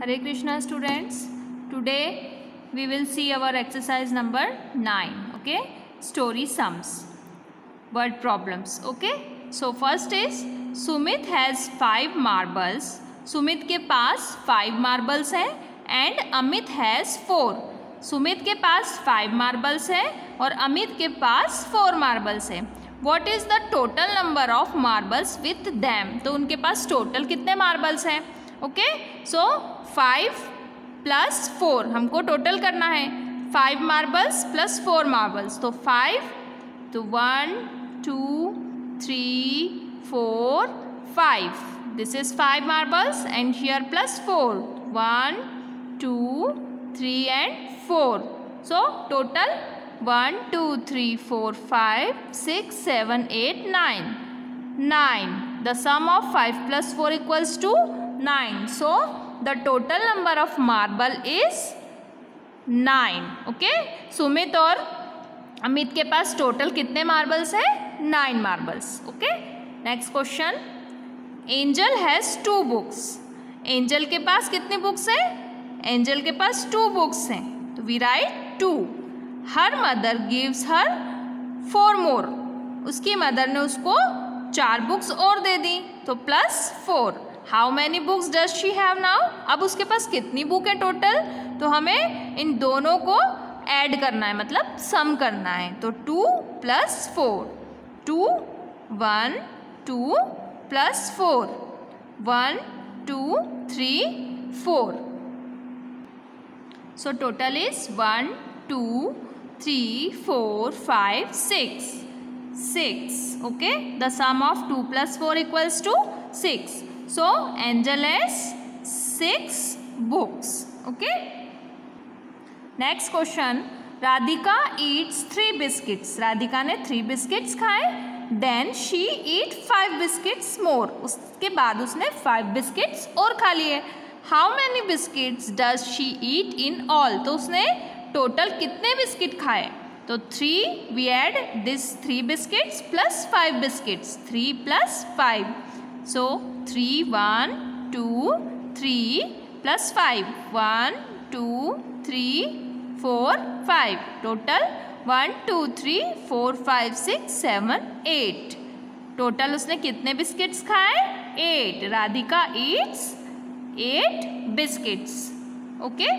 Hare Krishna students today we will see our exercise number nine okay story sums word problems okay so first is Sumit has five marbles Sumit के पास five marbles हैं and Amit has four Sumit के पास five marbles हैं और अमित के पास four marbles हैं what is the total number of marbles with them तो उनके पास टोटल कितने मार्बल्स हैं? Okay so five plus four हमको टोटल करना है. Five marbles plus four marbles तो फाइव तो one two three four five this is five marbles and here plus four one two three and four so total one two three four five six seven eight nine nine the sum of five plus four equals to 9 so the total number of marble is 9 okay sumit aur amit ke paas total kitne marbles hai 9 marbles okay next question angel has two books Angel के पास कितने books हैं angel के पास two books हैं तो we write two her mother gives her four more उसकी mother ने उसको चार बुक्स और दे दी तो plus four how many books does she have now अब उसके पास कितनी बुक है टोटल तो हमें इन दोनों को ऐड करना है मतलब सम करना है। तो two plus four two one two plus four one two three four so total is one two three four five six six okay the sum of two plus four equals to six So, Angel has six books. Okay. Next question. Radhika eats three biscuits. Radhika ने three biscuits खाए. Then she eat five biscuits more. उसके बाद उसने five biscuits और खा लिए. How many biscuits does she eat in all? तो उसने टोटल कितने बिस्किट खाए तो three we add this three biscuits plus five biscuits three plus five so three one two three plus five one two three four five total one two three four five six seven eight total उसने कितने biscuits खाए? Eight Radhika eats eight biscuits okay